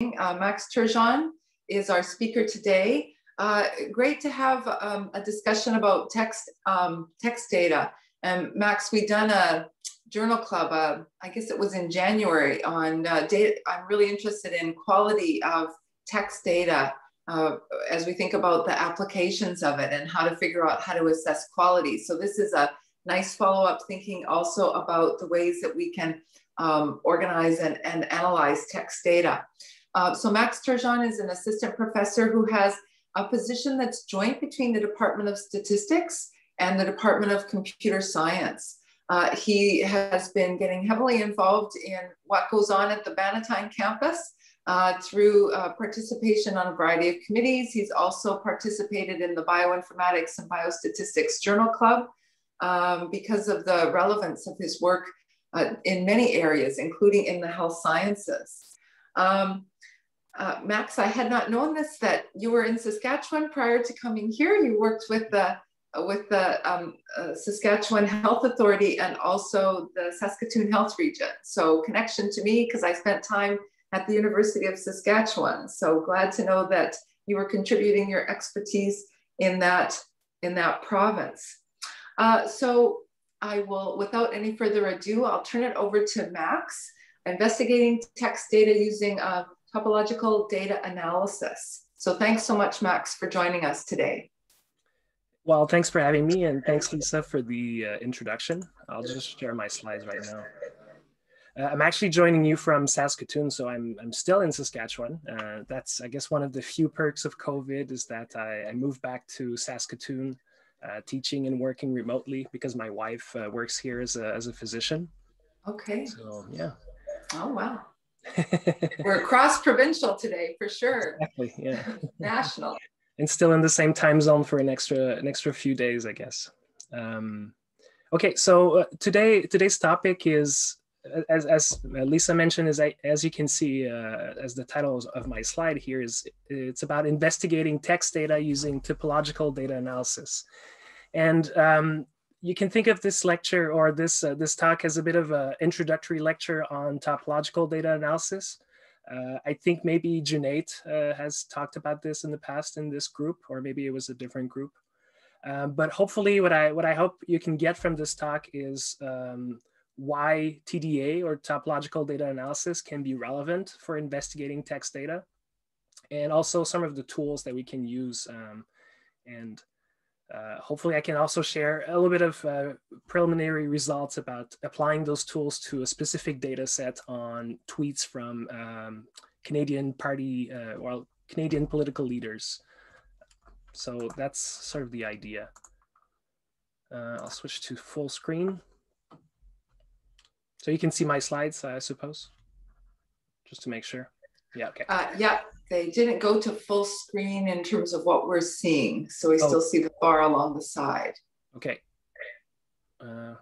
Uh, Max Turgeon is our speaker today. Uh, great to have um, a discussion about text um, text data. And Max, we done a journal club. Uh, I guess it was in January on uh, data. I'm really interested in quality of text data uh, as we think about the applications of it and how to figure out how to assess quality. So this is a nice follow-up thinking also about the ways that we can um, organize and, and analyze text data. Uh, so Max Turgeon is an assistant professor who has a position that's joint between the Department of Statistics and the Department of Computer Science. Uh, he has been getting heavily involved in what goes on at the Bannatyne campus uh, through uh, participation on a variety of committees. He's also participated in the Bioinformatics and Biostatistics Journal Club um, because of the relevance of his work uh, in many areas, including in the health sciences. Um, uh, Max, I had not known this, that you were in Saskatchewan prior to coming here. You worked with the with the um, uh, Saskatchewan Health Authority and also the Saskatoon Health Region. So connection to me because I spent time at the University of Saskatchewan. So glad to know that you were contributing your expertise in that, in that province. Uh, so I will, without any further ado, I'll turn it over to Max, investigating text data using uh, topological data analysis. So thanks so much, Max, for joining us today. Well, thanks for having me and thanks, Lisa, for the uh, introduction. I'll just share my slides right now. Uh, I'm actually joining you from Saskatoon, so I'm, I'm still in Saskatchewan. Uh, that's, I guess, one of the few perks of COVID is that I, I moved back to Saskatoon, uh, teaching and working remotely because my wife uh, works here as a, as a physician. Okay. So, yeah. Oh, wow. We're cross provincial today for sure. Exactly, yeah. National. And still in the same time zone for an extra, an extra few days, I guess. Um, okay, so uh, today today's topic is as, as Lisa mentioned, as, I, as you can see, uh, as the title of my slide here is, it's about investigating text data using topological data analysis. And um, you can think of this lecture or this, uh, this talk as a bit of an introductory lecture on topological data analysis. Uh, I think maybe Junaid uh, has talked about this in the past in this group, or maybe it was a different group. Um, but hopefully what I, what I hope you can get from this talk is um, why TDA or topological data analysis can be relevant for investigating text data, and also some of the tools that we can use. Um, and uh, hopefully I can also share a little bit of uh, preliminary results about applying those tools to a specific data set on tweets from um, Canadian party, uh, well, Canadian political leaders. So that's sort of the idea. Uh, I'll switch to full screen. So you can see my slides, I suppose, just to make sure. Yeah, okay. Uh, yeah, they didn't go to full screen in terms of what we're seeing. So we oh. still see the bar along the side. Okay. Uh,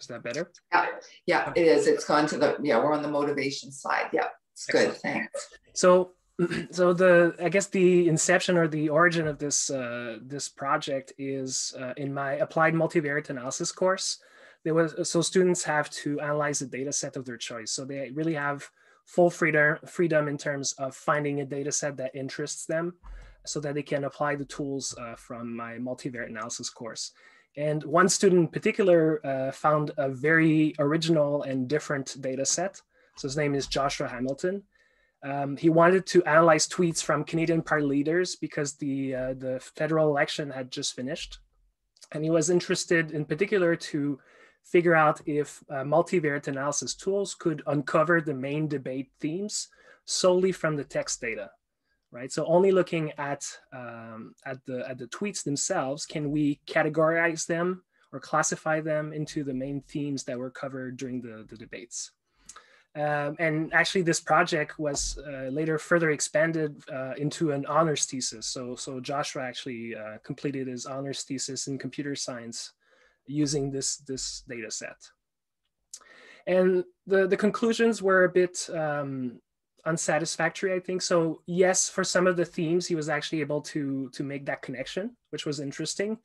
is that better? Yeah, yeah, it is. It's gone to the, yeah, we're on the motivation slide. Yeah, it's Excellent. good. Thanks. So so the I guess the inception or the origin of this uh, this project is uh, in my applied multivariate analysis course. There was so students have to analyze a data set of their choice. So they really have full freedom freedom in terms of finding a data set that interests them, so that they can apply the tools uh, from my multivariate analysis course. And one student in particular uh, found a very original and different data set. So his name is Joshua Hamilton um, he wanted to analyze tweets from Canadian party leaders because the uh, the federal election had just finished, and he was interested in particular to figure out if uh, multivariate analysis tools could uncover the main debate themes solely from the text data, right? So only looking at um, at the at the tweets themselves can we categorize them or classify them into the main themes that were covered during the, the debates. Um, and actually, this project was uh, later further expanded uh, into an honors thesis. So, so Joshua actually uh, completed his honors thesis in computer science using this, this data set. And the, the conclusions were a bit um, unsatisfactory, I think. So yes, for some of the themes, he was actually able to, to make that connection, which was interesting.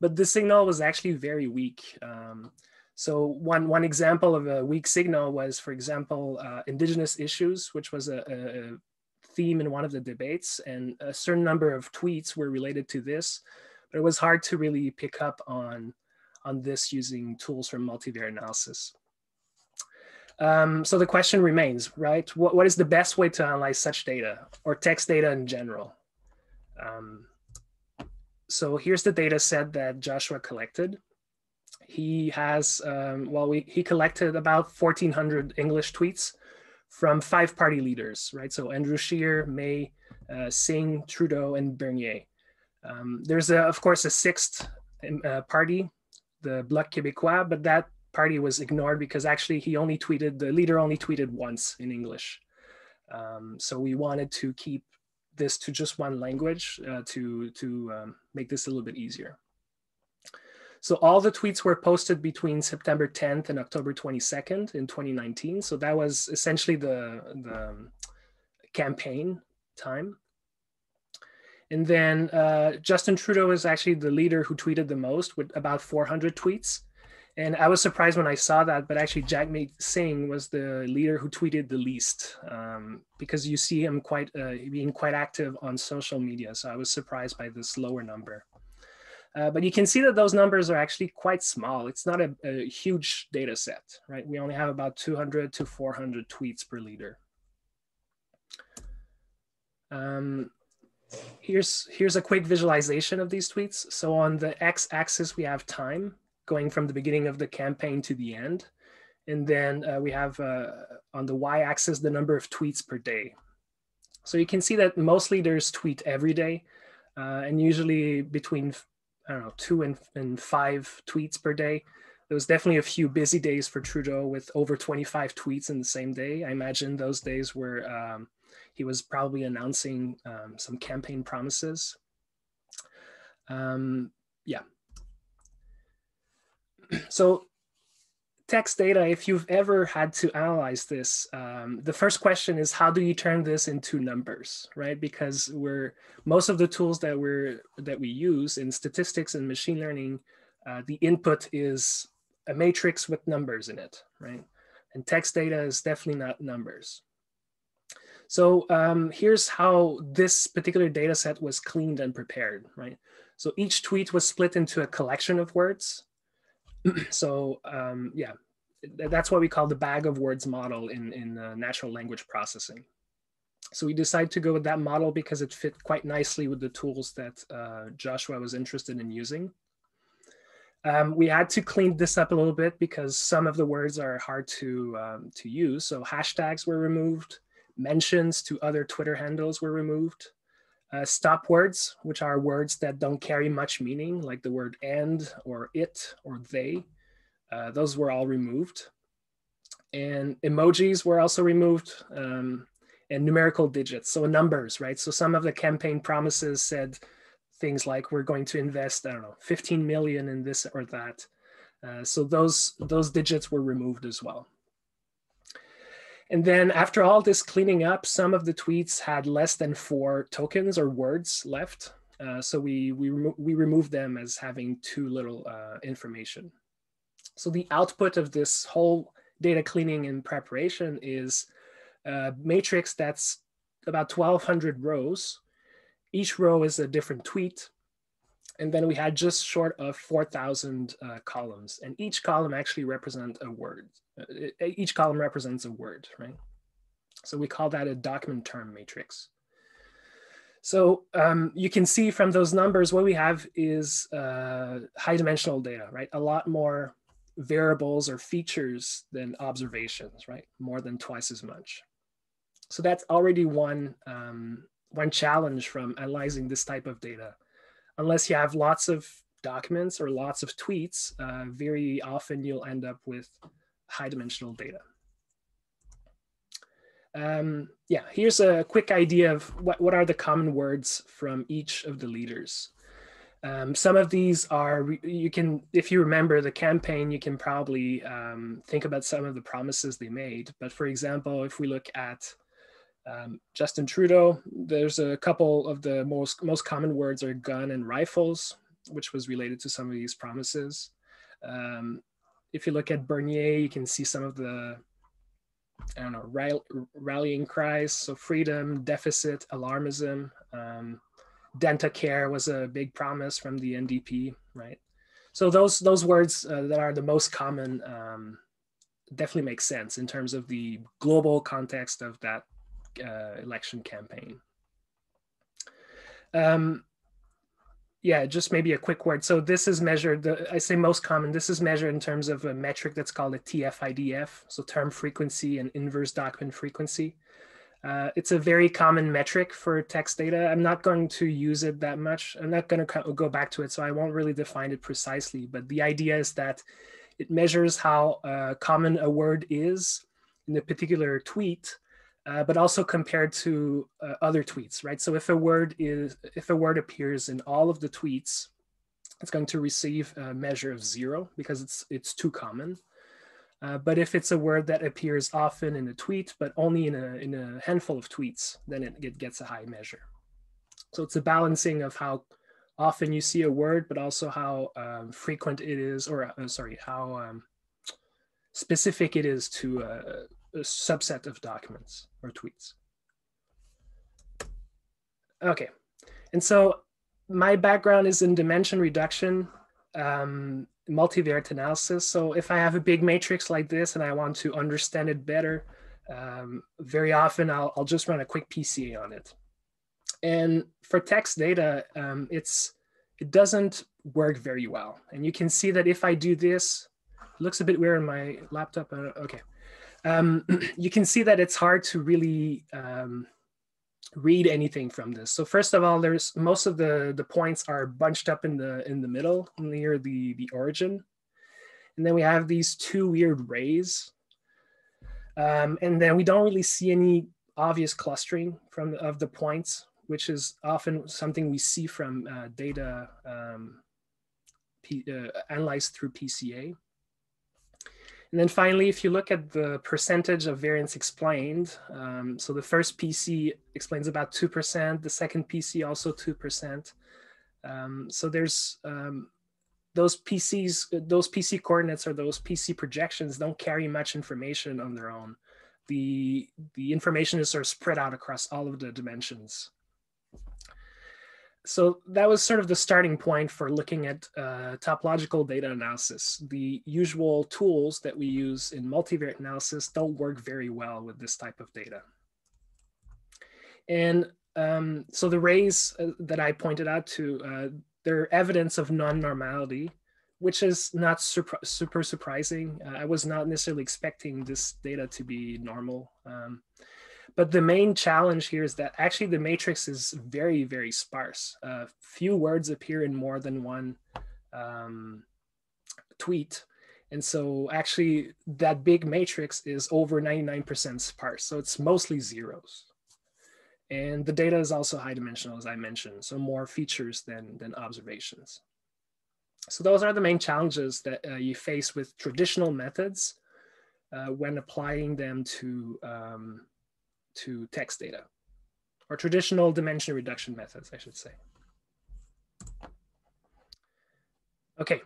but the signal was actually very weak. Um, so one, one example of a weak signal was, for example, uh, indigenous issues, which was a, a, theme in one of the debates, and a certain number of tweets were related to this, but it was hard to really pick up on, on this using tools from multivariate analysis. Um, so the question remains, right? What, what is the best way to analyze such data or text data in general? Um, so here's the data set that Joshua collected. He has, um, well, we, he collected about 1,400 English tweets from five party leaders, right? So Andrew Scheer, May, uh, Singh, Trudeau, and Bernier. Um, there's, a, of course, a sixth um, uh, party, the Bloc Québécois, but that party was ignored because actually he only tweeted, the leader only tweeted once in English. Um, so we wanted to keep this to just one language uh, to, to um, make this a little bit easier. So all the tweets were posted between September 10th and October 22nd in 2019. So that was essentially the, the um, campaign time. And then uh, Justin Trudeau is actually the leader who tweeted the most with about 400 tweets. And I was surprised when I saw that, but actually Jagmeet Singh was the leader who tweeted the least um, because you see him quite uh, being quite active on social media. So I was surprised by this lower number. Uh, but you can see that those numbers are actually quite small. It's not a, a, huge data set, right? We only have about 200 to 400 tweets per leader. Um, here's, here's a quick visualization of these tweets. So on the x-axis, we have time going from the beginning of the campaign to the end. And then uh, we have uh, on the y-axis, the number of tweets per day. So you can see that most leaders tweet every day uh, and usually between I don't know, two and, and five tweets per day. There was definitely a few busy days for Trudeau with over 25 tweets in the same day. I imagine those days where um, he was probably announcing um, some campaign promises. Um, yeah. So text data, if you've ever had to analyze this, um, the first question is how do you turn this into numbers, right? Because we're most of the tools that we're that we use in statistics and machine learning, uh, the input is a matrix with numbers in it, right? And text data is definitely not numbers. So um, here's how this particular data set was cleaned and prepared, right? So each tweet was split into a collection of words so um, yeah, that's what we call the bag of words model in, in uh, natural language processing. So we decided to go with that model because it fit quite nicely with the tools that uh, Joshua was interested in using. Um, we had to clean this up a little bit because some of the words are hard to, um, to use. So hashtags were removed, mentions to other Twitter handles were removed. Uh, stop words, which are words that don't carry much meaning, like the word and or it or they. Uh, those were all removed. And emojis were also removed um, and numerical digits, so numbers, right? So some of the campaign promises said things like we're going to invest, I don't know, 15 million in this or that. Uh, so those, those digits were removed as well. And then after all this cleaning up, some of the tweets had less than four tokens or words left. Uh, so we, we, remo we removed them as having too little uh, information. So the output of this whole data cleaning and preparation is a matrix that's about 1200 rows. Each row is a different tweet. And then we had just short of 4,000 uh, columns and each column actually represent a word. Uh, each column represents a word, right? So we call that a document term matrix. So um, you can see from those numbers, what we have is uh, high dimensional data, right? A lot more variables or features than observations, right? More than twice as much. So that's already one, um, one challenge from analyzing this type of data. Unless you have lots of documents or lots of tweets, uh, very often you'll end up with high dimensional data. Um, yeah, here's a quick idea of what, what are the common words from each of the leaders. Um, some of these are, you can, if you remember the campaign, you can probably um, think about some of the promises they made. But for example, if we look at um, Justin Trudeau, there's a couple of the most, most common words are gun and rifles. which was related to some of these promises. Um, if you look at Bernier, you can see some of the I don't know rallying cries. So freedom, deficit, alarmism. Um, DentaCare was a big promise from the NDP, right? So those those words uh, that are the most common um, definitely make sense in terms of the global context of that uh, election campaign. Um, yeah, just maybe a quick word. So this is measured, the, I say most common, this is measured in terms of a metric that's called a TF-IDF, so term frequency and inverse document frequency. Uh, it's a very common metric for text data. I'm not going to use it that much. I'm not going to go back to it, so I won't really define it precisely. But the idea is that it measures how uh, common a word is in a particular tweet, uh, but also compared to uh, other tweets, right? So if a word is, if a word appears in all of the tweets, it's going to receive a measure of zero because it's it's too common. Uh, but if it's a word that appears often in a tweet, but only in a, in a handful of tweets, then it, it gets a high measure. So it's a balancing of how often you see a word, but also how um, frequent it is, or uh, sorry, how um, specific it is to a, a, subset of documents or tweets. Okay, and so my background is in dimension reduction. Um, multivariate analysis. So if I have a big matrix like this and I want to understand it better, um, very often I'll, I'll, just run a quick PCA on it. And for text data, um, it's it doesn't work very well. And you can see that if I do this, looks a bit weird on my laptop. Okay. Um, you can see that it's hard to really um, read anything from this. So first of all, there's most of the, the points are bunched up in the in the middle near the, the origin. And then we have these two weird rays. Um, and then we don't really see any obvious clustering from of the points, which is often something we see from uh, data um, P, uh, analyzed through PCA. And then finally, if you look at the percentage of variance explained, um, so the first PC explains about 2%, the second PC also 2%. Um, so there's um, those PCs, those PC coordinates or those PC projections don't carry much information on their own. The, the information is sort of spread out across all of the dimensions so that was sort of the starting point for looking at uh, topological data analysis. The usual tools that we use in multivariate analysis don't work very well with this type of data. And um, so the rays uh, that I pointed out to, uh, they're evidence of non-normality, which is not super, super surprising. Uh, I was not necessarily expecting this data to be normal. Um, but the main challenge here is that actually the matrix is very, very sparse. Uh, few words appear in more than one um, tweet. And so actually that big matrix is over 99% sparse. So it's mostly zeros. And the data is also high dimensional, as I mentioned, so more features than, than observations. So those are the main challenges that uh, you face with traditional methods uh, when applying them to um, to text data, or traditional dimension reduction methods, I should say. Okay,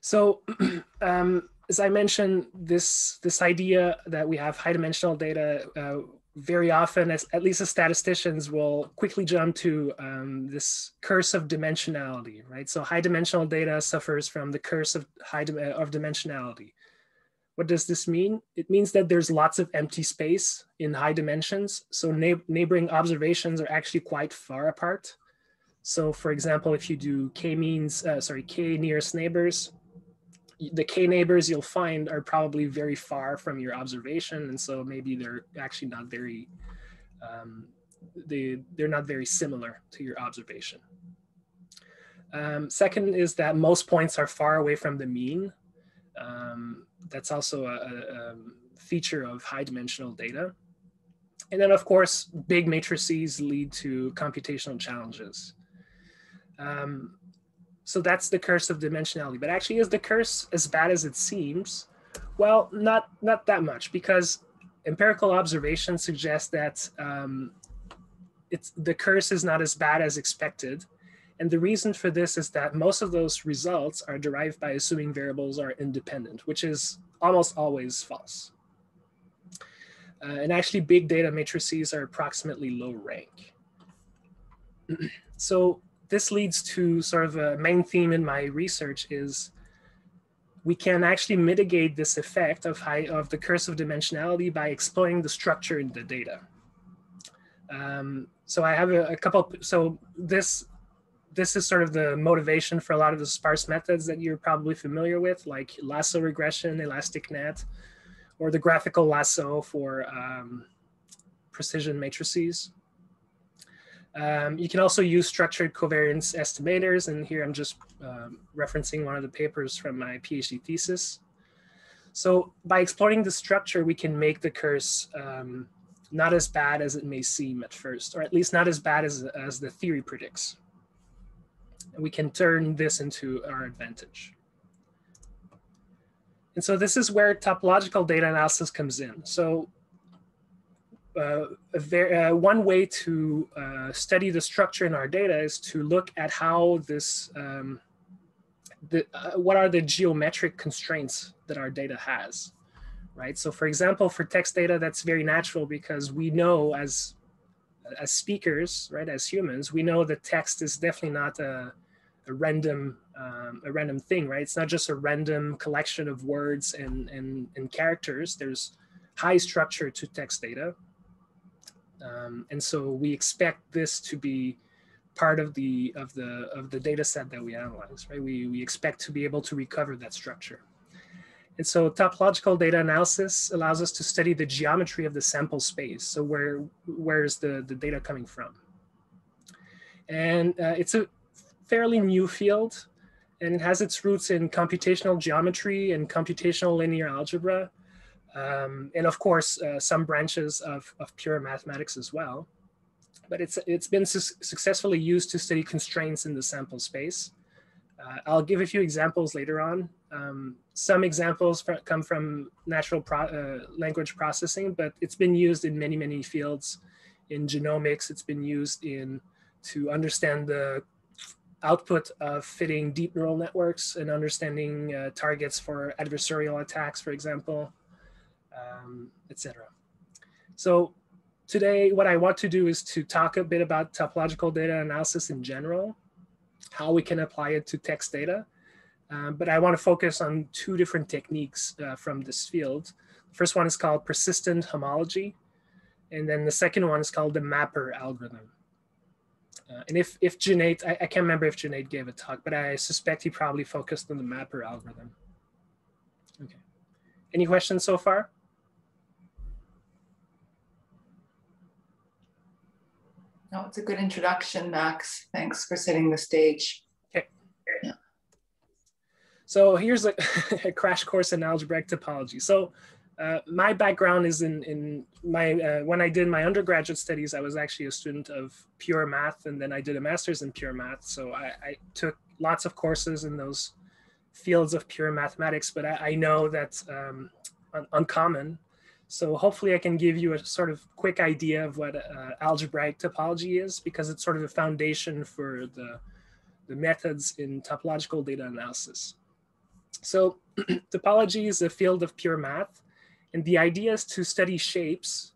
so um, as I mentioned, this, this idea that we have high dimensional data uh, very often, as at least as statisticians, will quickly jump to um, this curse of dimensionality, right? So high dimensional data suffers from the curse of high of dimensionality. What does this mean? It means that there's lots of empty space in high dimensions. So neighboring observations are actually quite far apart. So for example, if you do k-means, uh, sorry, k nearest neighbors, the k neighbors you'll find are probably very far from your observation. And so maybe they're actually not very, um, they, they're not very similar to your observation. Um, second is that most points are far away from the mean. Um, that's also a, a, um, feature of high dimensional data. And then of course, big matrices lead to computational challenges. Um, so that's the curse of dimensionality. But actually, is the curse as bad as it seems? Well, not not that much because empirical observation suggests that um, it's the curse is not as bad as expected, And the reason for this is that most of those results are derived by assuming variables are independent, which is almost always false. Uh, and actually big data matrices are approximately low rank. so this leads to sort of a main theme in my research is we can actually mitigate this effect of, high, of the curse of dimensionality by exploiting the structure in the data. Um, so I have a, a, couple, so this, this is sort of the motivation for a lot of the sparse methods that you're probably familiar with, like lasso regression, elastic net, or the graphical lasso for um, precision matrices. Um, you can also use structured covariance estimators. And here I'm just um, referencing one of the papers from my PhD thesis. So by exploiting the structure, we can make the curse um, not as bad as it may seem at first, or at least not as bad as, as the theory predicts. We can turn this into our advantage. And so this is where topological data analysis comes in. So uh, uh, one way to uh, study the structure in our data is to look at how this, um, the, uh, what are the geometric constraints that our data has, right? So for example, for text data, that's very natural because we know as, as speakers, right, as humans, we know that text is definitely not a, a random um, a random thing, right? It's not just a random collection of words and, and, and characters. There's high structure to text data. Um, and so we expect this to be part of the of the of the data set that we analyze, right? We, we expect to be able to recover that structure. And so topological data analysis allows us to study the geometry of the sample space. So where where's the, the data coming from? And uh, it's a fairly new field and it has its roots in computational geometry and computational linear algebra. Um, and of course, uh, some branches of, of pure mathematics as well. But it's, it's been su successfully used to study constraints in the sample space. Uh, I'll give a few examples later on. Um, some examples come from natural pro uh, language processing, but it's been used in many, many fields. In genomics, it's been used in to understand the output of fitting deep neural networks and understanding uh, targets for adversarial attacks, for example, um, etc. So today, what I want to do is to talk a bit about topological data analysis in general, how we can apply it to text data. Um, but I want to focus on two different techniques uh, from this field. The first one is called persistent homology. And then the second one is called the mapper algorithm. Uh, and if, if Junaid, I, I, can't remember if Junaid gave a talk, but I suspect he probably focused on the mapper algorithm. Okay. Any questions so far? No, it's a good introduction, Max. Thanks for setting the stage. Okay. Yeah. So here's a, a crash course in algebraic topology. So uh, my background is in, in my, uh, when I did my undergraduate studies, I was actually a student of pure math and then I did a master's in pure math. So I, I took lots of courses in those fields of pure mathematics, but I, I know that's um, un uncommon. So hopefully I can give you a sort of quick idea of what uh, algebraic topology is because it's sort of a foundation for the, the methods in topological data analysis. So topology is a field of pure math and the idea is to study shapes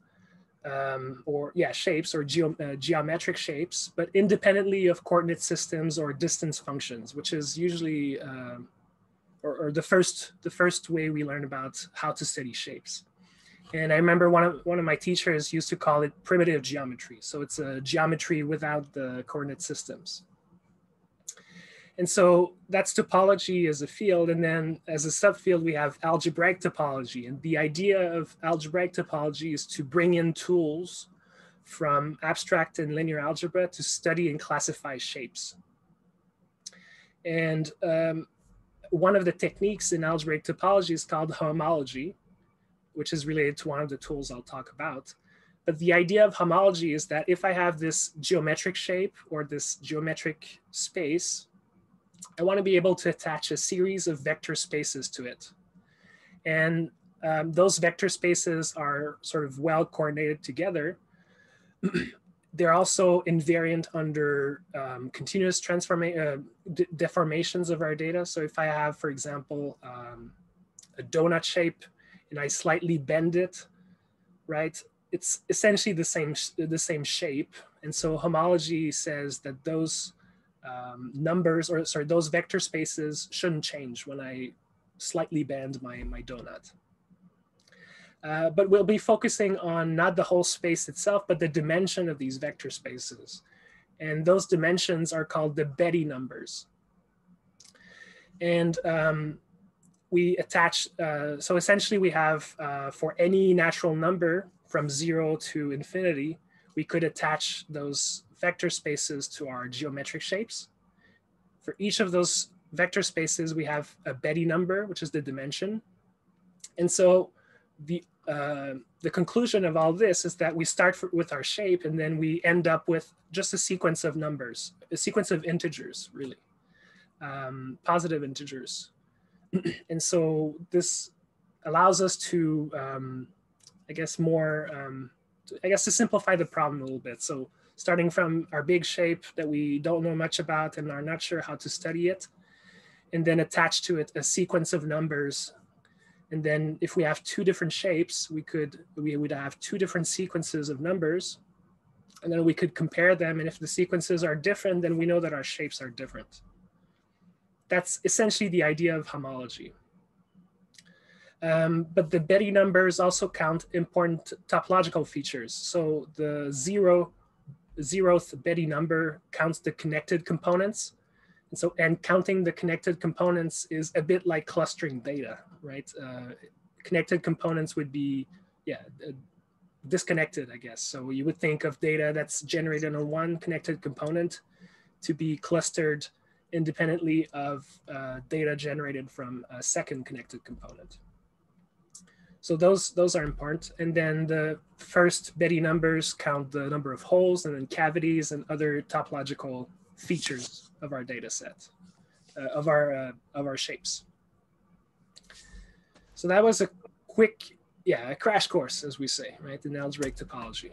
um, or yeah, shapes or uh, geometric shapes, but independently of coordinate systems or distance functions, which is usually uh, or, or, the first the first way we learn about how to study shapes. And I remember one of one of my teachers used to call it primitive geometry. So it's a geometry without the coordinate systems. And so that's topology as a field. And then as a subfield, we have algebraic topology. And the idea of algebraic topology is to bring in tools from abstract and linear algebra to study and classify shapes. And um, one of the techniques in algebraic topology is called homology, which is related to one of the tools I'll talk about. But the idea of homology is that if I have this geometric shape or this geometric space, I want to be able to attach a series of vector spaces to it. And um, those vector spaces are sort of well coordinated together. they're also invariant under um, continuous transforma- uh, deformations of our data. So if I have, for example, um, a donut shape and I slightly bend it, right? It's essentially the same the same shape, and so homology says that those um, numbers, or sorry, those vector spaces shouldn't change when I slightly bend my my donut. Uh, but we'll be focusing on not the whole space itself, but the dimension of these vector spaces. And those dimensions are called the Betti numbers. And um, we attach, uh, so essentially we have uh, for any natural number from zero to infinity, we could attach those vector spaces to our geometric shapes. For each of those vector spaces, we have a Betti number, which is the dimension. And so the uh, the conclusion of all this is that we start for, with our shape and then we end up with just a sequence of numbers, a sequence of integers, really, um, positive integers. and so this allows us to, um, I guess, more, um, I guess, to simplify the problem a little bit. So starting from our big shape that we don't know much about and are not sure how to study it, and then attach to it a sequence of numbers and then if we have two different shapes, we could, we would have two different sequences of numbers. And then we could compare them. And if the sequences are different, then we know that our shapes are different. That's essentially the idea of homology. Um, but the Betti numbers also count important topological features. So the zero, zeroth Betti number counts the connected components. And so, and counting the connected components is a bit like clustering data, right? Uh, connected components would be, yeah, uh, disconnected, I guess. So you would think of data that's generated on one connected component to be clustered independently of uh, data generated from a second connected component. So those, those are important. And then the first Betti numbers count the number of holes and then cavities and other topological features of our data set, uh, of, our, uh, of our shapes. So that was a quick, yeah, a crash course, as we say, right, in algebraic topology.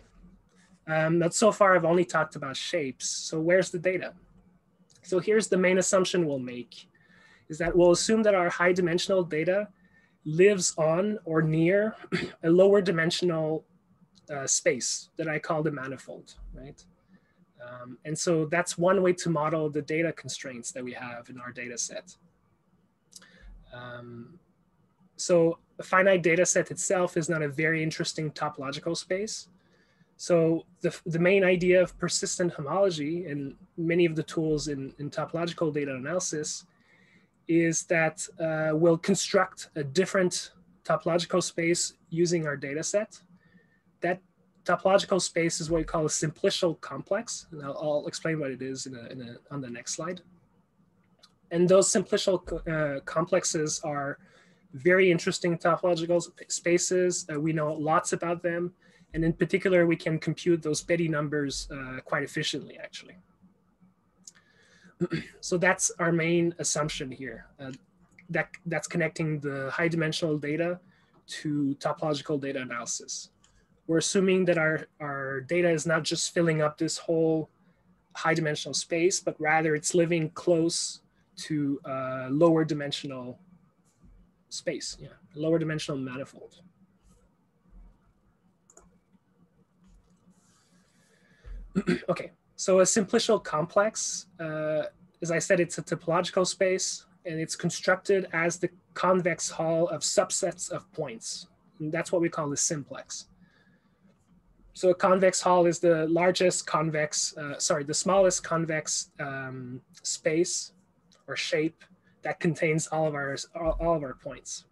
Um, but so far I've only talked about shapes. So where's the data? So here's the main assumption we'll make, is that we'll assume that our high dimensional data lives on or near a lower dimensional uh, space that I call the manifold, right? Um, and so that's one way to model the data constraints that we have in our data set. Um, so a finite data set itself is not a very interesting topological space. So the, the main idea of persistent homology and many of the tools in, in topological data analysis is that uh, we'll construct a different topological space using our data set. That topological space is what we call a simplicial complex. And I'll, I'll explain what it is in a, in a, on the next slide. And those simplicial uh, complexes are very interesting topological spaces. Uh, we know lots about them. And in particular, we can compute those Betti numbers uh, quite efficiently, actually. so that's our main assumption here. Uh, that, that's connecting the high dimensional data to topological data analysis we're assuming that our, our data is not just filling up this whole high dimensional space, but rather it's living close to a lower dimensional space, yeah, lower dimensional manifold. okay, so a simplicial complex, uh, as I said, it's a topological space and it's constructed as the convex hull of subsets of points. And that's what we call the simplex so a convex hull is the largest convex, uh, sorry, the smallest convex um, space or shape that contains all of our all, of our points.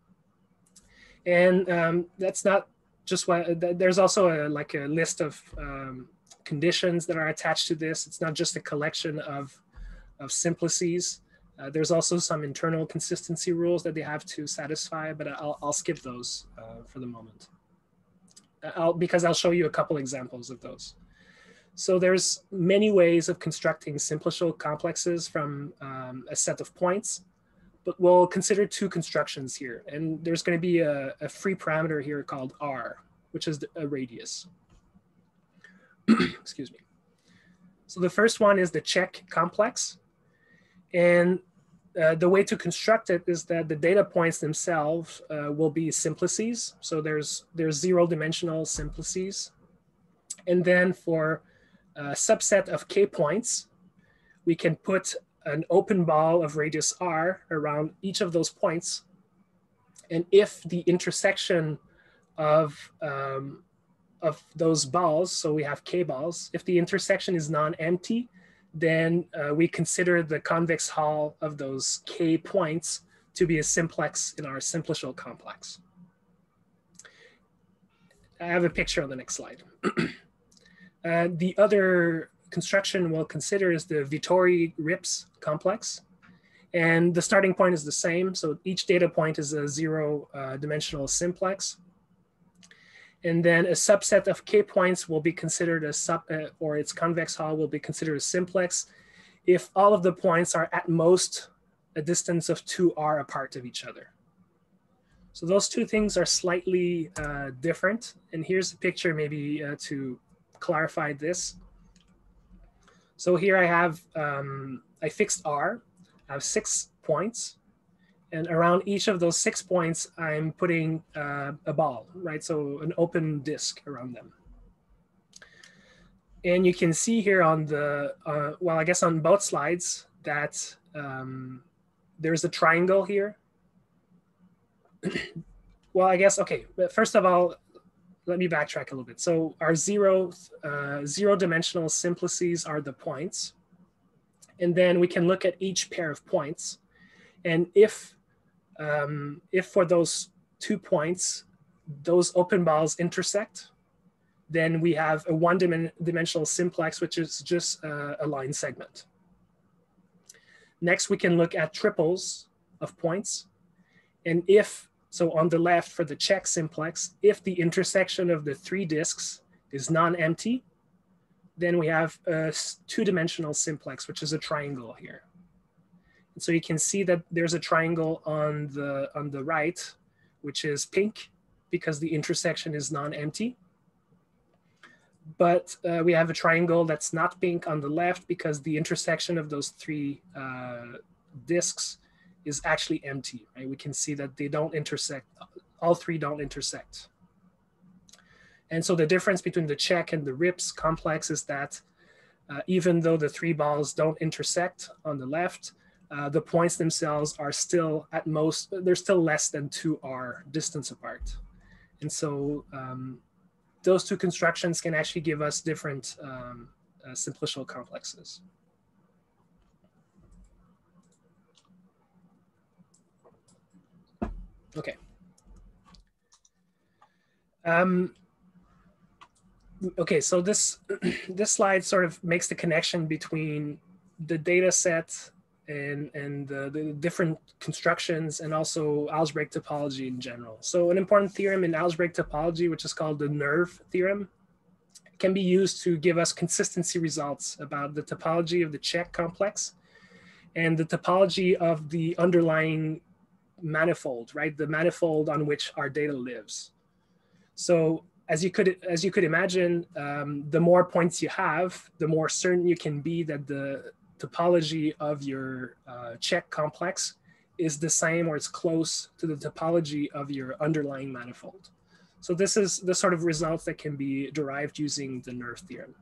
And um, that's not just what there's also a like a list of um, conditions that are attached to this. It's not just a collection of of simplices. Uh, there's also some internal consistency rules that they have to satisfy, but I'll, I'll skip those uh, for the moment. I'll, because I'll show you a couple examples of those. So there's many ways of constructing simplicial complexes from um, a set of points, but we'll consider two constructions here. And there's going to be a, a free parameter here called r, which is a radius. Excuse me. So the first one is the Čech complex. And uh, the way to construct it is that the data points themselves uh, will be simplices. So there's, there's zero dimensional simplices. And then for a subset of k points, we can put an open ball of radius r around each of those points. And if the intersection of, um, of those balls, so we have k balls, if the intersection is non-empty, then uh, we consider the convex hull of those k points to be a simplex in our simplicial complex. I have a picture on the next slide. uh, the other construction we'll consider is the Vietoris-Rips complex. And the starting point is the same. So each data point is a zero uh, dimensional simplex. And then a subset of k points will be considered a sub, uh, or its convex hull will be considered a simplex if all of the points are at most a distance of 2r apart of each other. So those two things are slightly uh, different. And here's a picture maybe uh, to clarify this. So here I have, um, I fixed R, I have six points. And around each of those six points, I'm putting uh, a ball, right? So an open disk around them. And you can see here on the, uh, well, I guess on both slides that um, there's a triangle here. well, I guess, okay, but first of all, let me backtrack a little bit. So our zero, uh, zero dimensional simplices are the points. And then we can look at each pair of points. And if um, if for those two points, those open balls intersect, then we have a one dimensional simplex, which is just uh, a line segment. Next, we can look at triples of points. And if, so on the left for the Čech simplex, if the intersection of the three disks is non-empty, then we have a two-dimensional simplex, which is a triangle here. So you can see that there's a triangle on the, on the right, which is pink because the intersection is non-empty. But uh, we have a triangle that's not pink on the left because the intersection of those three uh, disks is actually empty, right? We can see that they don't intersect, all three don't intersect. And so the difference between the Čech and the RIPS complex is that uh, even though the three balls don't intersect on the left, uh, the points themselves are still at most, they're still less than 2r distance apart. And so um, those two constructions can actually give us different um, uh, simplicial complexes. Okay. Um, okay, so this this slide sort of makes the connection between the data set and, and the, the different constructions and also algebraic topology in general. So an important theorem in algebraic topology, which is called the nerve theorem, can be used to give us consistency results about the topology of the Čech complex and the topology of the underlying manifold, right? The manifold on which our data lives. So as you could as you could imagine, um, the more points you have, the more certain you can be that the topology of your uh, Čech complex is the same or it's close to the topology of your underlying manifold. So this is the sort of results that can be derived using the nerve theorem.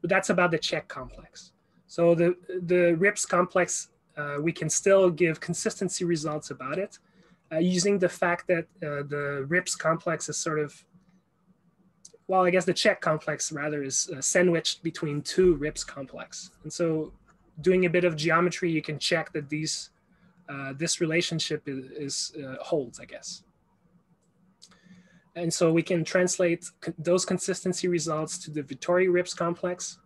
But that's about the Čech complex. So the, the RIPS complex, uh, we can still give consistency results about it uh, using the fact that uh, the RIPS complex is sort of well, I guess the Čech complex rather is uh, sandwiched between two RIPS complex. And so doing a bit of geometry, you can check that these, uh, this relationship is, is uh, holds, I guess. And so we can translate those consistency results to the Vietoris RIPS complex.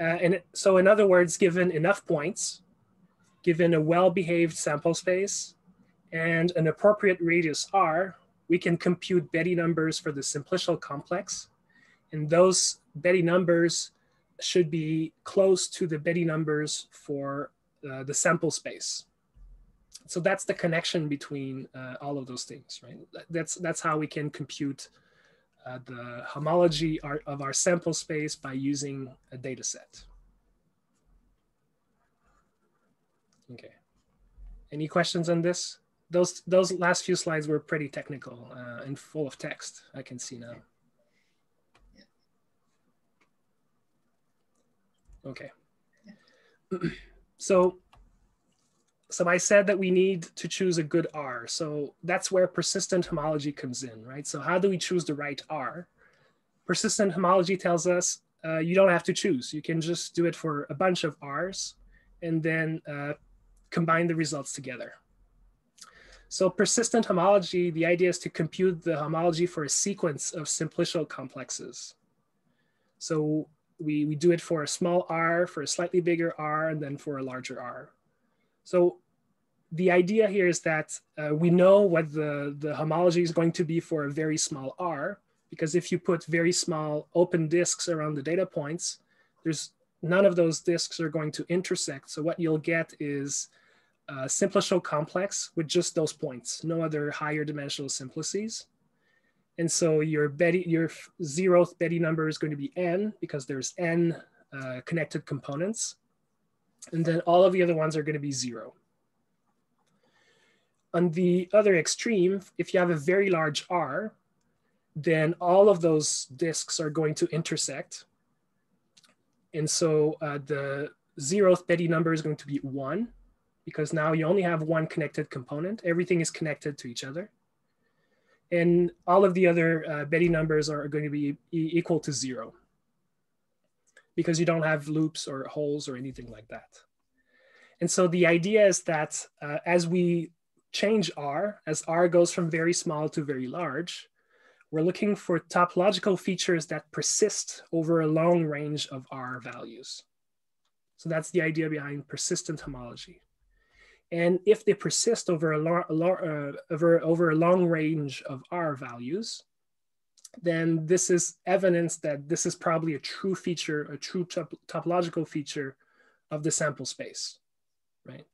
Uh, and so in other words, given enough points, given a well-behaved sample space, and an appropriate radius r, we can compute Betti numbers for the simplicial complex. And those Betti numbers should be close to the Betti numbers for uh, the sample space. So that's the connection between uh, all of those things, right? That's, that's how we can compute uh, the homology of our sample space by using a data set. Okay. Any questions on this? Those, those last few slides were pretty technical uh, and full of text, I can see now. Okay. so so I said that we need to choose a good R. So that's where persistent homology comes in, right? So how do we choose the right R? Persistent homology tells us uh, you don't have to choose. You can just do it for a bunch of R's and then uh, combine the results together. So persistent homology, the idea is to compute the homology for a sequence of simplicial complexes. So we, we do it for a small r, for a slightly bigger r, and then for a larger r. So the idea here is that uh, we know what the, the homology is going to be for a very small r, because if you put very small open disks around the data points, there's none of those disks are going to intersect. So what you'll get is a simplicial complex with just those points, no other higher dimensional simplices. And so your Betti, your zeroth Betti number is going to be n because there's n uh, connected components. And then all of the other ones are going to be zero. On the other extreme, if you have a very large R, then all of those disks are going to intersect. And so uh, the zeroth Betti number is going to be one because now you only have one connected component. Everything is connected to each other. And all of the other uh, Betti numbers are going to be e equal to zero because you don't have loops or holes or anything like that. And so the idea is that uh, as we change R, as R goes from very small to very large, we're looking for topological features that persist over a long range of R values. So that's the idea behind persistent homology. And if they persist over a, long, uh, over, over a long range of R values, then this is evidence that this is probably a true feature, a true top topological feature of the sample space, right?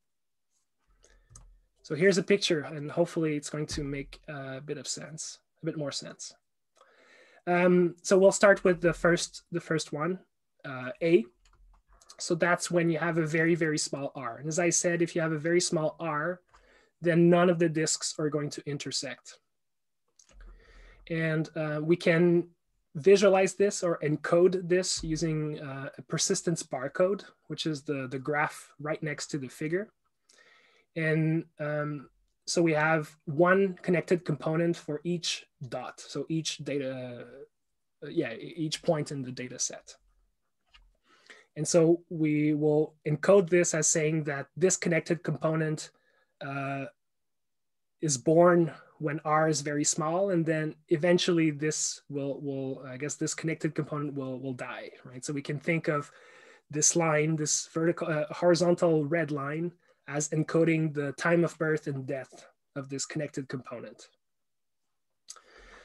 So here's a picture and hopefully it's going to make a bit of sense, a bit more sense. Um, so we'll start with the first, the first one, uh, A. So that's when you have a very, very small r. And as I said, if you have a very small r, then none of the disks are going to intersect. And uh, we can visualize this or encode this using uh, a persistence barcode, which is the, the graph right next to the figure. And um, so we have one connected component for each dot. So each data, uh, yeah, each point in the data set. And so we will encode this as saying that this connected component uh, is born when R is very small, and then eventually this will, will I guess this connected component will, will die, right? So we can think of this line, this vertical, uh, horizontal red line as encoding the time of birth and death of this connected component.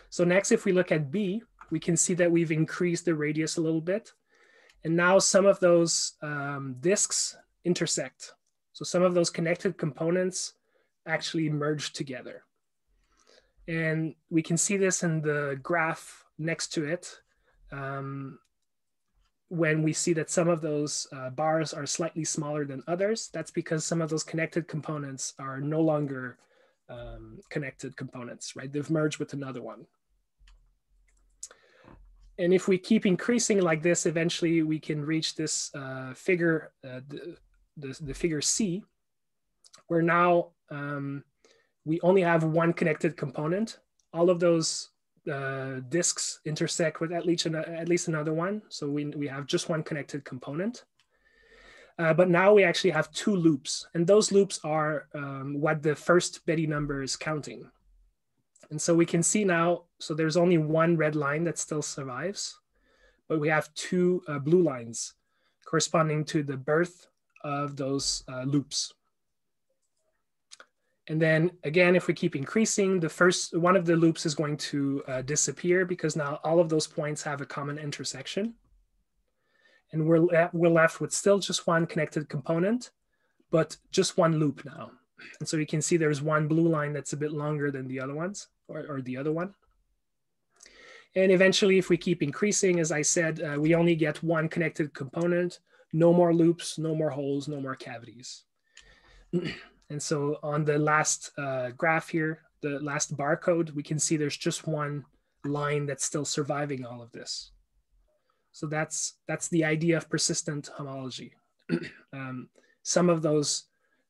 So next, if we look at B, we can see that we've increased the radius a little bit. And now some of those um, disks intersect. So some of those connected components actually merge together. And we can see this in the graph next to it um, when we see that some of those uh, bars are slightly smaller than others. That's because some of those connected components are no longer um, connected components, right? They've merged with another one and if we keep increasing like this, eventually we can reach this uh, figure, uh, the, the, the, figure C, where now um, we only have one connected component. All of those uh, disks intersect with at least, an, at least another one. So we, we have just one connected component. Uh, but now we actually have two loops, and those loops are um, what the first Betti number is counting. And so we can see now, so there's only one red line that still survives, but we have two uh, blue lines corresponding to the birth of those uh, loops. And then again, if we keep increasing, the first one of the loops is going to uh, disappear because now all of those points have a common intersection. And we're, le we're left with still just one connected component, but just one loop now. And so you can see there's one blue line that's a bit longer than the other ones or, or the other one. And eventually, if we keep increasing, as I said, uh, we only get one connected component, no more loops, no more holes, no more cavities. and so on the last uh, graph here, the last barcode, we can see there's just one line that's still surviving all of this. So that's, that's the idea of persistent homology. um, some of those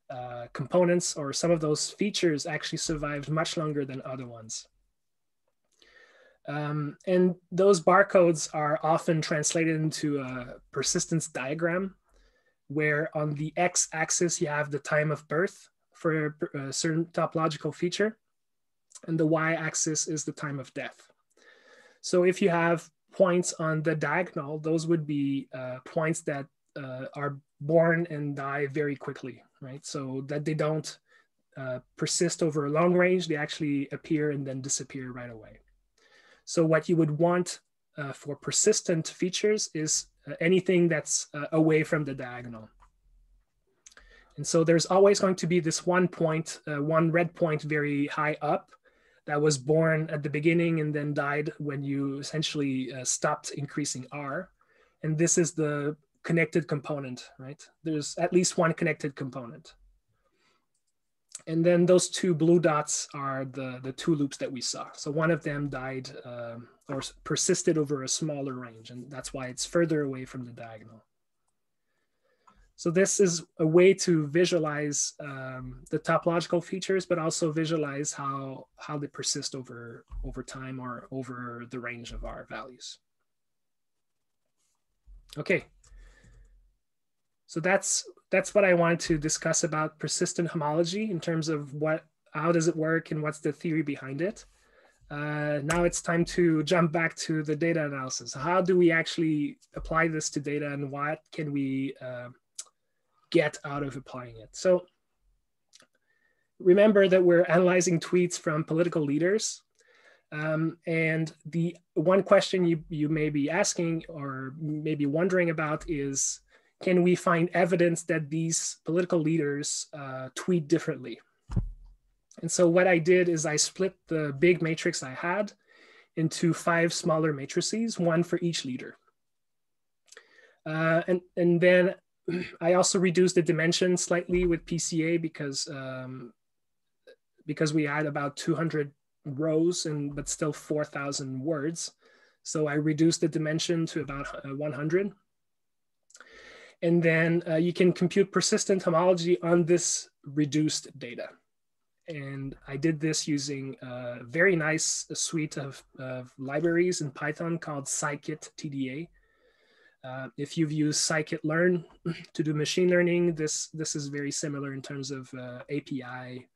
uh, components or some of those features actually survived much longer than other ones. Um, and those barcodes are often translated into a persistence diagram where on the x-axis you have the time of birth for a certain topological feature and the y-axis is the time of death. So if you have points on the diagonal, those would be uh, points that uh, are born and die very quickly, right? So that they don't uh, persist over a long range, they actually appear and then disappear right away. So what you would want uh, for persistent features is uh, anything that's uh, away from the diagonal. And so there's always going to be this one point, uh, one red point very high up that was born at the beginning and then died when you essentially uh, stopped increasing R. And this is the connected component, right? There's at least one connected component. And then those two blue dots are the, the two loops that we saw. So one of them died um, or persisted over a smaller range, and that's why it's further away from the diagonal. So this is a way to visualize um, the topological features, but also visualize how, how they persist over, over time or over the range of our values. Okay, so that's that's what I wanted to discuss about persistent homology in terms of what how does it work and what's the theory behind it. Uh, now it's time to jump back to the data analysis. How do we actually apply this to data and what can we uh, get out of applying it? So remember that we're analyzing tweets from political leaders. Um, and the one question you, you may be asking or maybe wondering about is, can we find evidence that these political leaders uh, tweet differently? And so what I did is I split the big matrix I had into five smaller matrices, one for each leader. Uh, and, and then I also reduced the dimension slightly with PCA because, um, because we had about 200 rows and but still 4,000 words. So I reduced the dimension to about uh, 100. And then uh, you can compute persistent homology on this reduced data. And I did this using a very nice suite of, of libraries in Python called scikit-TDA. Uh, if you've used scikit-learn to do machine learning, this, this is very similar in terms of uh, API.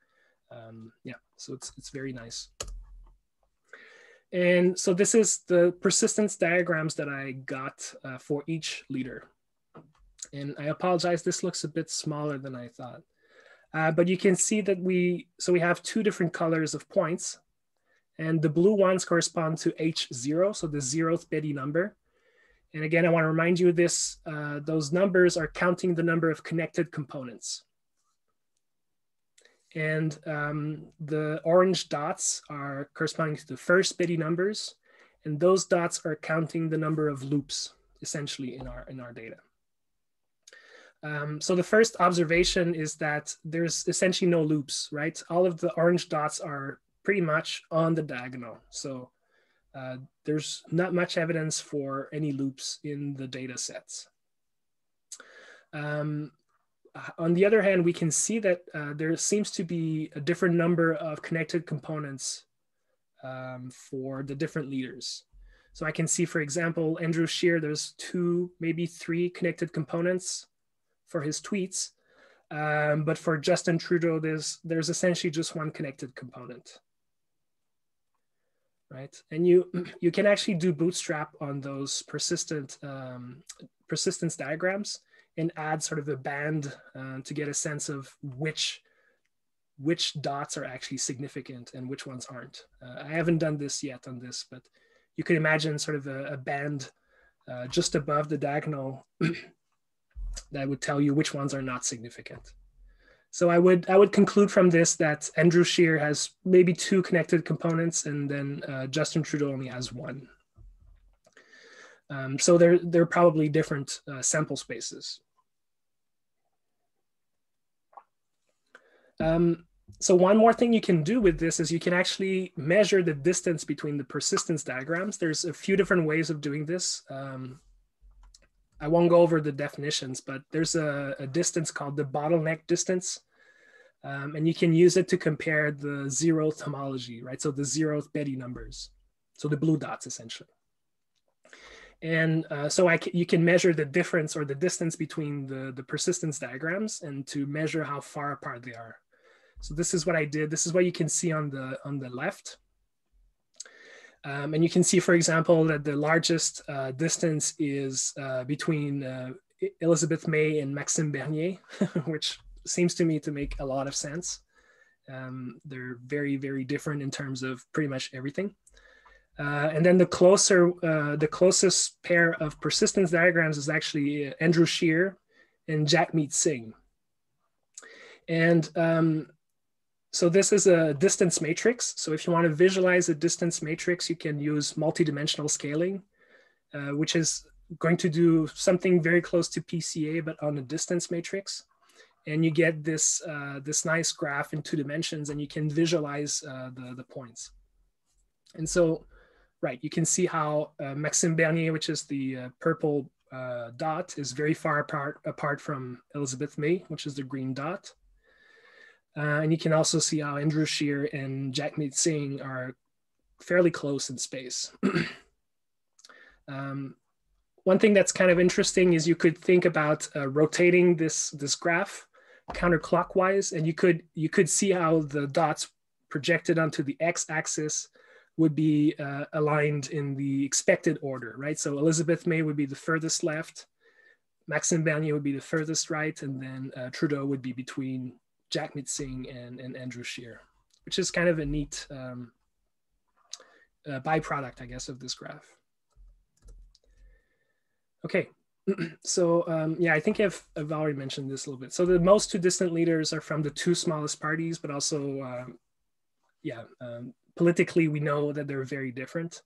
Um, yeah, so it's, it's very nice. And so this is the persistence diagrams that I got uh, for each leader. And I apologize, this looks a bit smaller than I thought. Uh, but you can see that we, so we have two different colors of points and the blue ones correspond to H0, so the zeroth Betti number. And again, I wanna remind you this, uh, those numbers are counting the number of connected components. And um, the orange dots are corresponding to the first Betti numbers. And those dots are counting the number of loops essentially in our, in our data. Um, so the first observation is that there's essentially no loops, right? All of the orange dots are pretty much on the diagonal. So uh, there's not much evidence for any loops in the data sets. Um, on the other hand, we can see that uh, there seems to be a different number of connected components um, for the different leaders. So I can see, for example, Andrew Scheer, there's two, maybe three connected components for his tweets. Um, but for Justin Trudeau, there's, there's essentially just one connected component. Right, and you you can actually do bootstrap on those persistent um, persistence diagrams and add sort of a band uh, to get a sense of which which dots are actually significant and which ones aren't. Uh, I haven't done this yet on this, but you can imagine sort of a, a band uh, just above the diagonal that would tell you which ones are not significant. So I would I would conclude from this that Andrew Scheer has maybe two connected components, and then uh, Justin Trudeau only has one. Um, so they're, they're probably different uh, sample spaces. Um, so one more thing you can do with this is you can actually measure the distance between the persistence diagrams. There's a few different ways of doing this. Um, I won't go over the definitions, but there's a, a distance called the bottleneck distance. Um, and you can use it to compare the zeroth homology, right? So the zeroth Betti numbers. So the blue dots essentially. And uh, so I you can measure the difference or the distance between the, the persistence diagrams and to measure how far apart they are. So this is what I did. This is what you can see on the, on the left. Um, and you can see, for example, that the largest uh, distance is uh, between uh, Elizabeth May and Maxime Bernier, which seems to me to make a lot of sense. Um, they're very, very different in terms of pretty much everything. Uh, and then the closer, uh, the closest pair of persistence diagrams is actually uh, Andrew Scheer and Jagmeet Singh. And um, so this is a distance matrix. So if you want to visualize a distance matrix, you can use multidimensional scaling, uh, which is going to do something very close to PCA, but on a distance matrix. And you get this, uh, this nice graph in two dimensions and you can visualize uh, the, the points. And so, right, you can see how uh, Maxime Bernier, which is the uh, purple uh, dot, is very far apart, apart from Elizabeth May, which is the green dot. Uh, and you can also see how Andrew Scheer and Jagmeet Singh are fairly close in space. um, one thing that's kind of interesting is you could think about uh, rotating this this graph counterclockwise, and you could you could see how the dots projected onto the x-axis would be uh, aligned in the expected order, right? So Elizabeth May would be the furthest left, Maxime Bernier would be the furthest right, and then uh, Trudeau would be between Jagmeet Singh and, and Andrew Scheer, which is kind of a neat um, uh, byproduct, I guess, of this graph. Okay, so um, yeah, I think I've, I've already mentioned this a little bit. So the most two distant leaders are from the two smallest parties, but also, um, yeah, politically we know that they're very different.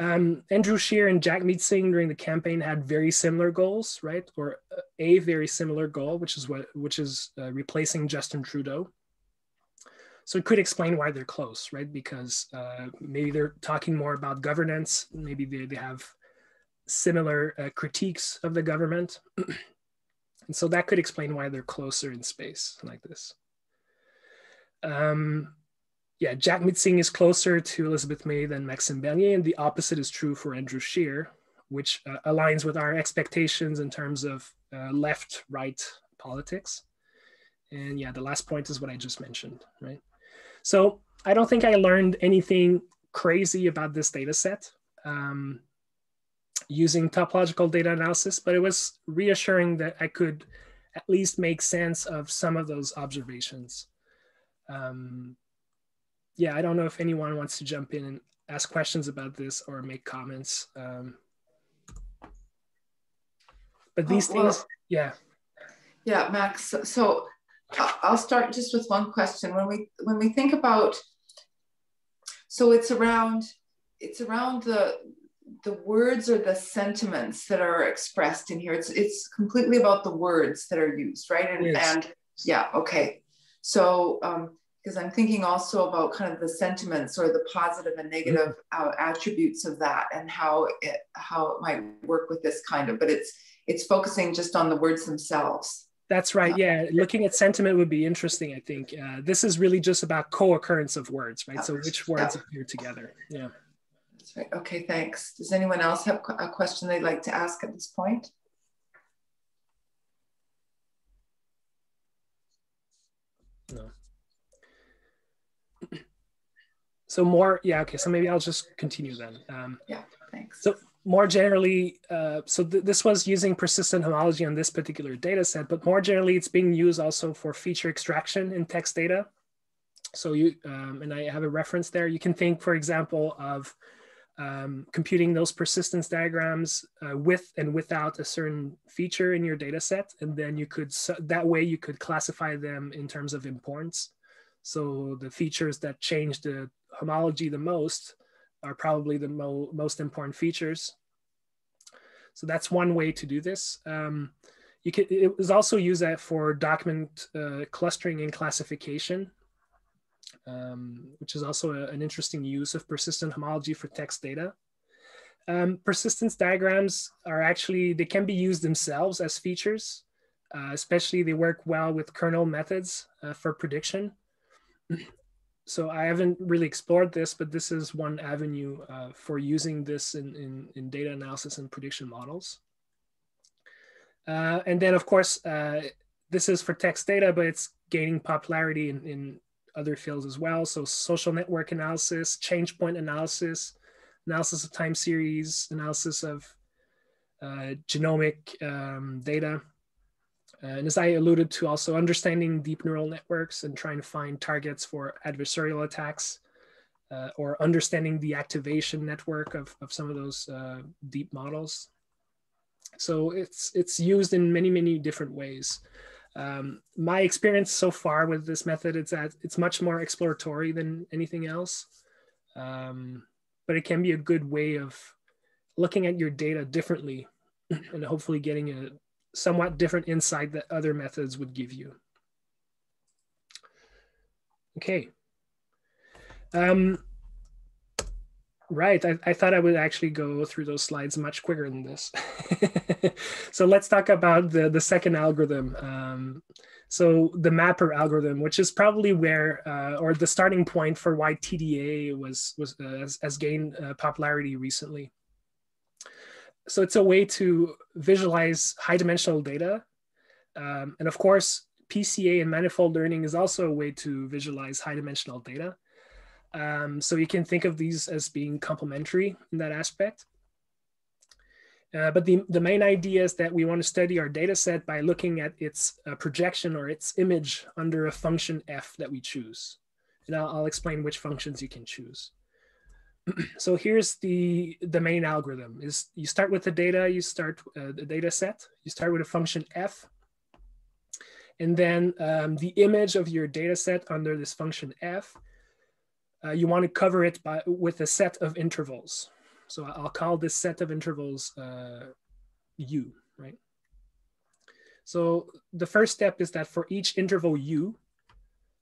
Um, Andrew Scheer and Jagmeet Singh during the campaign had very similar goals, right? Or a very similar goal, which is what which is uh, replacing Justin Trudeau. So it could explain why they're close, right? Because uh, maybe they're talking more about governance. Maybe they, they have similar uh, critiques of the government. and so that could explain why they're closer in space like this. Um, yeah, Jack Singh is closer to Elizabeth May than Maxime Bernier, and the opposite is true for Andrew Scheer, which uh, aligns with our expectations in terms of uh, left-right politics. And yeah, the last point is what I just mentioned, right? So I don't think I learned anything crazy about this data set um, using topological data analysis, but it was reassuring that I could at least make sense of some of those observations. Um, yeah, I don't know if anyone wants to jump in and ask questions about this or make comments. Um, but these oh, well, things, yeah. Yeah, Max. So I'll start just with one question. When we when we think about, so it's around it's around the the words or the sentiments that are expressed in here. It's it's completely about the words that are used, right? And, yes. and yeah, okay. So um, because I'm thinking also about kind of the sentiments or the positive and negative uh, attributes of that and how it how it might work with this kind of but it's it's focusing just on the words themselves. That's right yeah. looking at sentiment would be interesting i think. Uh, this is really just about co-occurrence of words right? So which words yeah. appear together yeah. That's right okay thanks. Does anyone else have a question they'd like to ask at this point? No so more yeah okay so maybe i'll just continue then um, yeah thanks. so more generally uh, so th this was using persistent homology on this particular data set but more generally it's being used also for feature extraction in text data. So you um, and i have a reference there. You can think for example of um, computing those persistence diagrams uh, with and without a certain feature in your data set and then you could that way you could classify them in terms of importance. So the features that change the homology the most are probably the mo most important features. So that's one way to do this. Um, you can, it was also used for document uh, clustering and classification, um, which is also a, an interesting use of persistent homology for text data. Um, persistence diagrams are actually, they can be used themselves as features, uh, especially they work well with kernel methods uh, for prediction. So I haven't really explored this, but this is one avenue uh, for using this in, in, in, data analysis and prediction models. Uh, and then of course, uh, this is for text data, but it's gaining popularity in, in other fields as well. So social network analysis, change point analysis, analysis of time series, analysis of uh, genomic um, data. And as I alluded to, also understanding deep neural networks and trying to find targets for adversarial attacks uh, or understanding the activation network of, of some of those uh, deep models. So it's, it's used in many, many different ways. Um, my experience so far with this method is that it's much more exploratory than anything else. Um, but it can be a good way of looking at your data differently and hopefully getting a somewhat different insight that other methods would give you. Okay. Um, right, I, I, thought I would actually go through those slides much quicker than this. so let's talk about the, the second algorithm. Um, so the mapper algorithm, which is probably where, uh, or the starting point for why TDA was, was uh, has, has, gained uh, popularity recently. So it's a way to visualize high dimensional data. Um, and of course, PCA and manifold learning is also a way to visualize high dimensional data. Um, so you can think of these as being complementary in that aspect. Uh, but the, the main idea is that we want to study our data set by looking at its uh, projection or its image under a function f that we choose. And I'll, I'll explain which functions you can choose. so here's the, the main algorithm is you start with the data, you start uh, the data set, you start with a function f, and then um, the image of your data set under this function f, uh, you want to cover it by, with a set of intervals. So I'll call this set of intervals uh, u, right? So the first step is that for each interval u,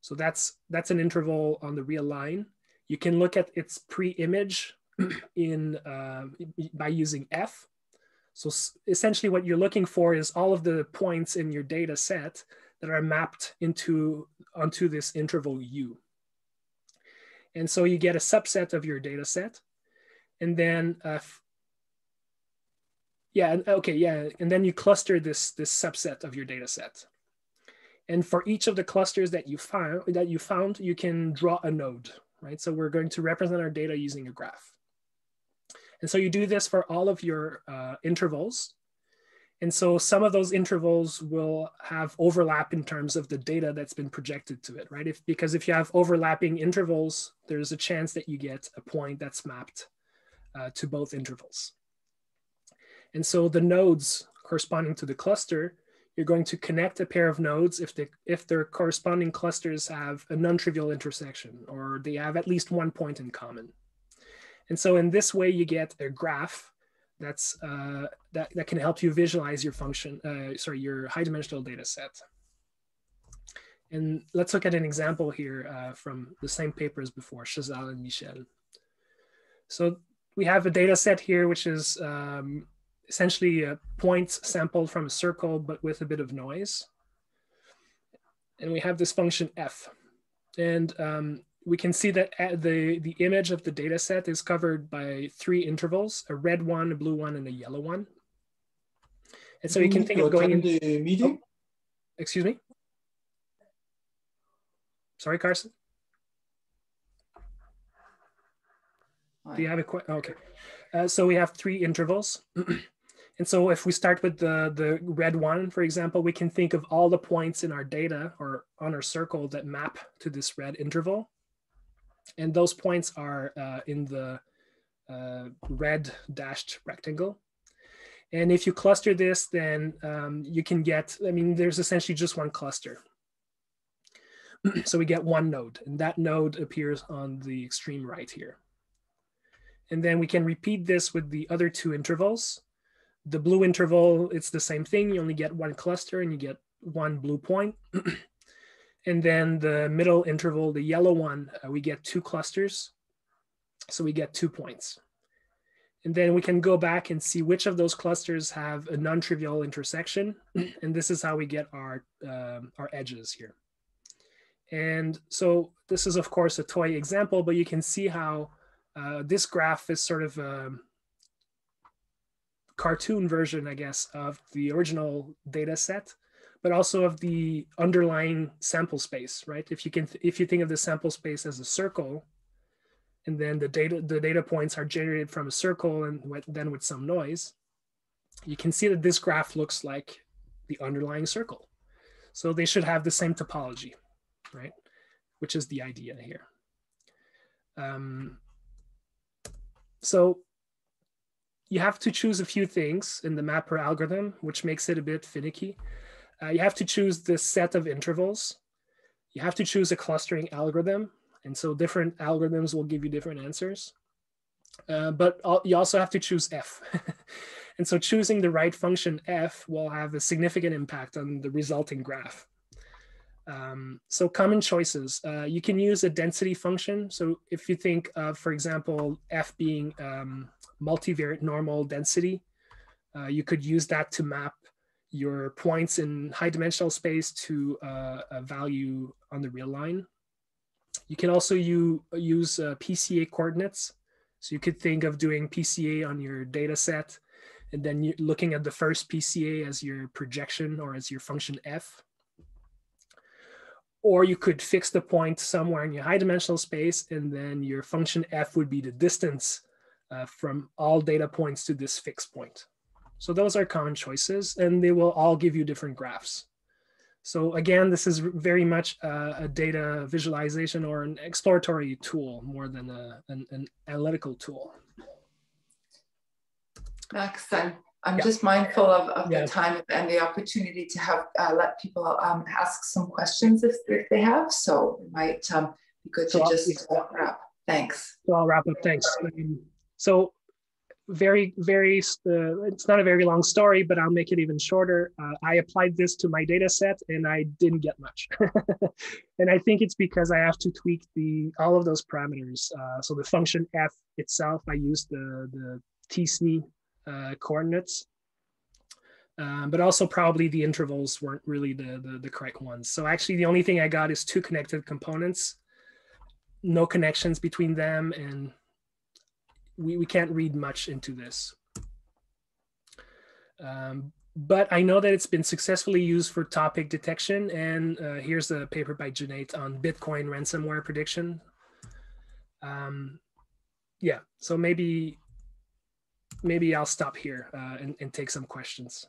so that's that's an interval on the real line, you can look at its pre-image in uh, by using f. So essentially what you're looking for is all of the points in your data set that are mapped into onto this interval u. And so you get a subset of your data set and then uh, yeah, okay, yeah, and then you cluster this this subset of your data set. And for each of the clusters that you found that you found, you can draw a node, right? So we're going to represent our data using a graph. And so you do this for all of your uh, intervals. And so some of those intervals will have overlap in terms of the data that's been projected to it, right? If, because if you have overlapping intervals, there's a chance that you get a point that's mapped uh, to both intervals. And so the nodes corresponding to the cluster, you're going to connect a pair of nodes if, they, if their corresponding clusters have a non-trivial intersection or they have at least one point in common. And so in this way, you get a graph that's uh, that, that can help you visualize your function, uh, sorry, your high dimensional data set. And let's look at an example here uh, from the same paper as before, Chazal and Michel. So we have a data set here, which is um, essentially a points sampled from a circle, but with a bit of noise. And we have this function f. And um, we can see that the, the image of the data set is covered by three intervals, a red one, a blue one, and a yellow one. And so you can think of going in the meeting. Oh, excuse me? Sorry, Carson? Do you have a question? Okay. Uh, so we have three intervals. and so if we start with the, the red one, for example, we can think of all the points in our data or on our circle that map to this red interval. And those points are uh, in the uh, red dashed rectangle. And if you cluster this, then um, you can get, I mean, there's essentially just one cluster. so we get one node and that node appears on the extreme right here. And then we can repeat this with the other two intervals. The blue interval, it's the same thing. You only get one cluster and you get one blue point. and then the middle interval, the yellow one, uh, we get two clusters. So we get two points. And then we can go back and see which of those clusters have a non-trivial intersection. And this is how we get our, um, our edges here. And so this is of course a toy example, but you can see how uh, this graph is sort of a cartoon version, I guess, of the original data set, but also of the underlying sample space, right? If you can, if you think of the sample space as a circle, and then the data, the data points are generated from a circle and then with some noise, you can see that this graph looks like the underlying circle. So they should have the same topology, right? Which is the idea here. Um, so you have to choose a few things in the mapper algorithm, which makes it a bit finicky. Uh, you have to choose the set of intervals. You have to choose a clustering algorithm. And so different algorithms will give you different answers. Uh, but you also have to choose F. and so choosing the right function F will have a significant impact on the resulting graph. Um, so common choices, uh, you can use a density function. So if you think of, for example, F being um, multivariate normal density, uh, you could use that to map your points in high dimensional space to uh, a value on the real line. You can also use uh, PCA coordinates. So you could think of doing PCA on your data set and then looking at the first PCA as your projection or as your function F or you could fix the point somewhere in your high dimensional space and then your function f would be the distance uh, from all data points to this fixed point. So those are common choices and they will all give you different graphs. So again, this is very much uh, a data visualization or an exploratory tool more than a, an, an analytical tool. Excellent. I'm yeah. just mindful of, of yeah. the time and the opportunity to have uh, let people um, ask some questions if, if they have. So it might um, be good so to I'll, just yeah. wrap. Thanks. So I'll wrap up. Thanks. Um, so very, very, uh, it's not a very long story, but I'll make it even shorter. Uh, I applied this to my data set and I didn't get much. and I think it's because I have to tweak the all of those parameters. Uh, so the function f itself, I used the, the t-SNE uh, coordinates. Um, but also probably the intervals weren't really the, the, the correct ones. So actually the only thing I got is two connected components, no connections between them, and we, we can't read much into this. Um, but I know that it's been successfully used for topic detection. And uh, here's a paper by Junaid on Bitcoin ransomware prediction. Um, yeah, so maybe maybe I'll stop here uh, and, and take some questions.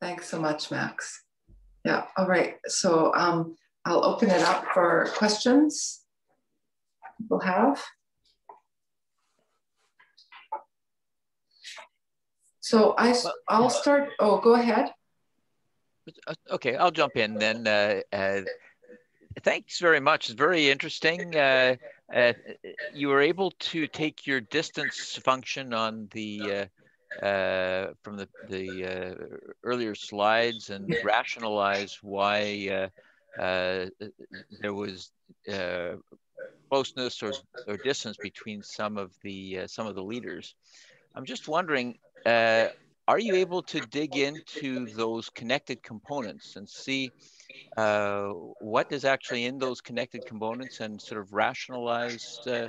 Thanks so much, Max. Yeah, all right. So um, I'll open it up for questions people have. So I, I'll start, oh, go ahead. Uh, okay, I'll jump in then. Uh, uh, thanks very much. It's very interesting. Uh, uh, you were able to take your distance function on the uh, uh, from the the uh, earlier slides and rationalize why uh, uh, there was closeness or, or distance between some of the some of the leaders. I'm just wondering are you able to dig into those connected components and see uh, what is actually in those connected components and sort of rationalize uh,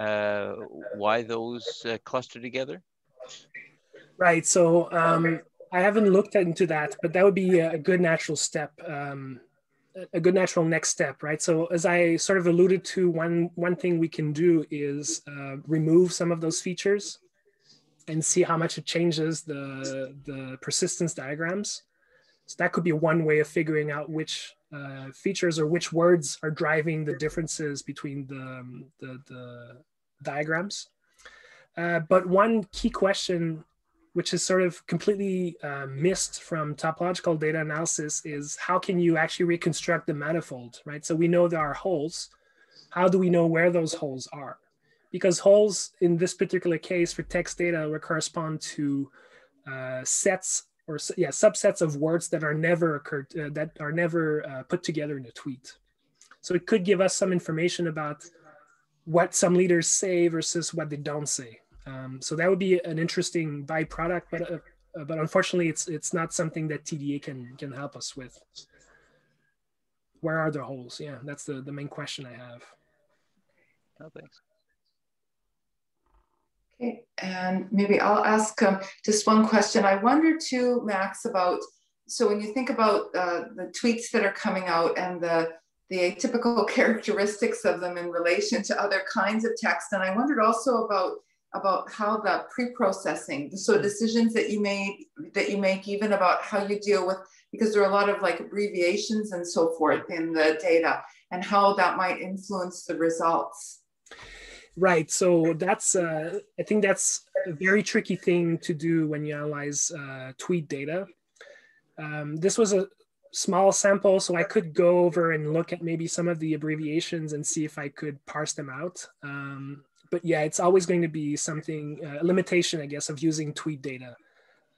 uh, why those uh, cluster together? Right. So um, I haven't looked into that, but that would be a good natural step. Um, a good natural next step, right? So as I sort of alluded to, one one thing we can do is uh, remove some of those features and see how much it changes the, the persistence diagrams. So that could be one way of figuring out which uh, features or which words are driving the differences between the, um, the, the, diagrams. Uh, but one key question, which is sort of completely uh, missed from topological data analysis is how can you actually reconstruct the manifold, right? So we know there are holes. How do we know where those holes are? Because holes in this particular case for text data will correspond to uh, sets or yeah subsets of words that are never occurred uh, that are never uh, put together in a tweet. So it could give us some information about what some leaders say versus what they don't say. Um, so that would be an interesting byproduct, but uh, uh but unfortunately, it's it's not something that TDA can can help us with. Where are the holes? Yeah, that's the the main question I have. No, thanks. Okay, and maybe I'll ask um, just one question. I wonder too, Max, about so when you think about uh, the tweets that are coming out and the the atypical characteristics of them in relation to other kinds of text, and I wondered also about about how the pre-processing, so hmm. decisions that you made that you make, even about how you deal with because there are a lot of like abbreviations and so forth in the data, and how that might influence the results. Right. So that's, uh, I think that's a very tricky thing to do when you analyze uh, tweet data. Um, this was a small sample, so I could go over and look at maybe some of the abbreviations and see if I could parse them out. Um, but yeah, it's always going to be something, uh, a limitation, I guess, of using tweet data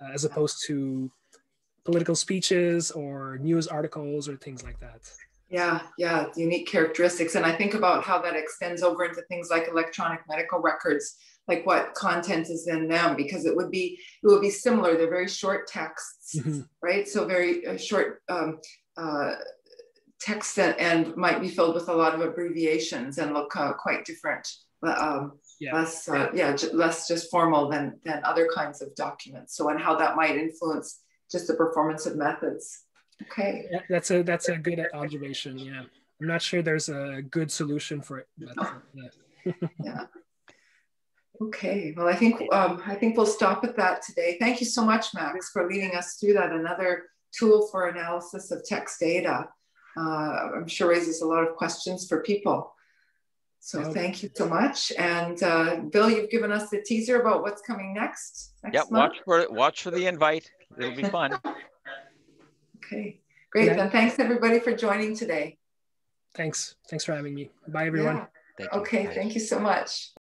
uh, as opposed to political speeches or news articles or things like that. Yeah, yeah, unique characteristics. And I think about how that extends over into things like electronic medical records, like what content is in them, because it would be it would be similar. They're very short texts, mm-hmm. right? So very uh, short um, uh, text and, and, might be filled with a lot of abbreviations and look uh, quite different. Um, yeah. less uh, yeah less just formal than than other kinds of documents so and how that might influence just the performance of methods Okay. Yeah, that's a that's a good observation. Yeah, I'm not sure there's a good solution for it. But, oh. yeah. yeah. Okay. Well, I think um, I think we'll stop at that today. Thank you so much, Max, for leading us through that. Another tool for analysis of text data. Uh, I'm sure raises a lot of questions for people. So okay. thank you so much. And uh, Bill, you've given us a teaser about what's coming next. next yep. Month. Watch for watch for the invite. It'll be fun. Okay, great. Yeah. Then thanks everybody for joining today. Thanks. Thanks for having me. Bye, everyone. Yeah. Thank okay, Bye. thank you so much.